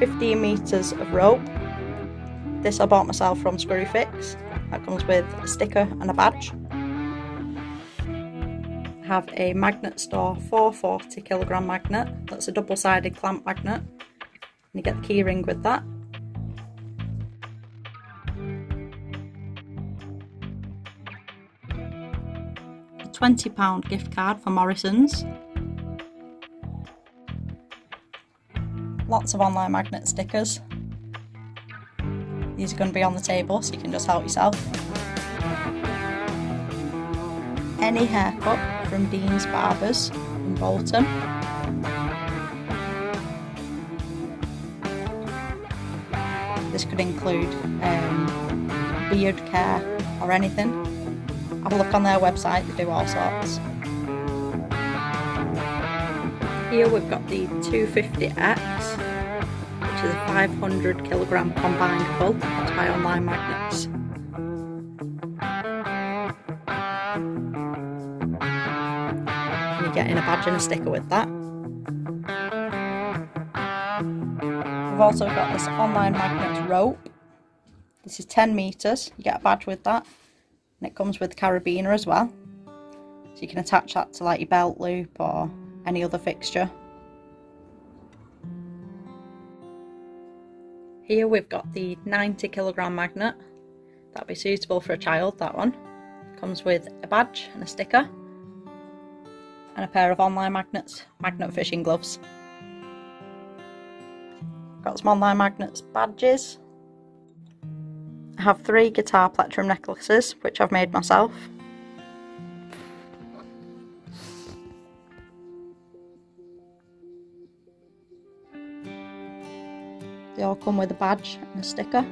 15 metres of rope. This I bought myself from Screwfix. That comes with a sticker and a badge. I have a Magnet Store 440 kilogram magnet. That's a double-sided clamp magnet. And you get the keyring with that. A £20 gift card for Morrison's. Lots of online magnet stickers. These are going to be on the table so you can just help yourself. Any haircut from Dean's Barbers in Bolton. This could include um, beard care or anything. Have a look on their website, they do all sorts. Here we've got the 250X, which is a 500 kilogram combined. That's by Online Magnets. And you're getting a badge and a sticker with that. We've also got this Online Magnets rope. This is 10 metres. You get a badge with that. And it comes with carabiner as well. So you can attach that to like your belt loop or any other fixture. Here we've got the 90 kilogram magnet. That'd be suitable for a child, that one. Comes with a badge and a sticker. And a pair of online magnets, magnet fishing gloves. Got some online magnets badges. I have three guitar plectrum necklaces, which I've made myself. They all come with a badge and a sticker.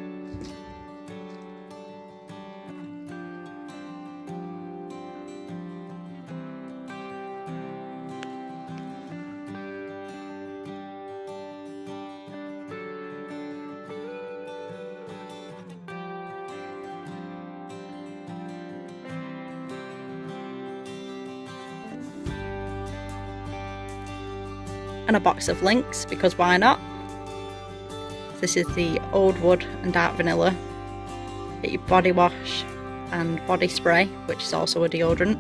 and a box of Lynx because why not? This is the Old Wood and Dark Vanilla. Get your body wash and body spray, which is also a deodorant.